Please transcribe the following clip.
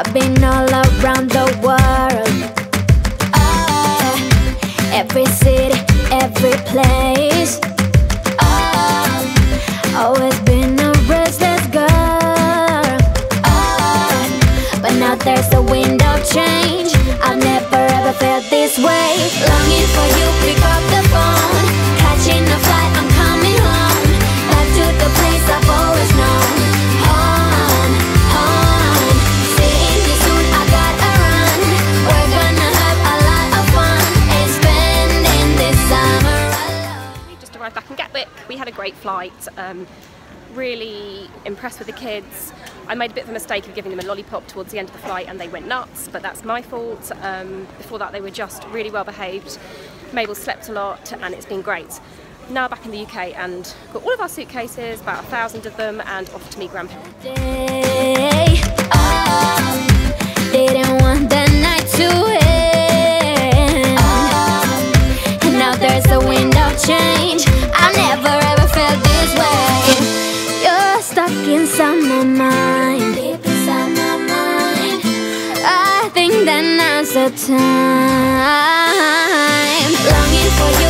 I've been all around the world. Oh, Every city, every place. Oh, Always been a restless girl. Oh, But now there's a wind of change. I've never ever felt this way. Had a great flight. Um, really impressed with the kids. I made a bit of a mistake of giving them a lollipop towards the end of the flight and they went nuts, but that's my fault. Um, before that, they were just really well behaved. Mabel slept a lot and it's been great. Now back in the UK and got all of our suitcases, about a thousand of them, and off to meet grandparents. time. Longing for you.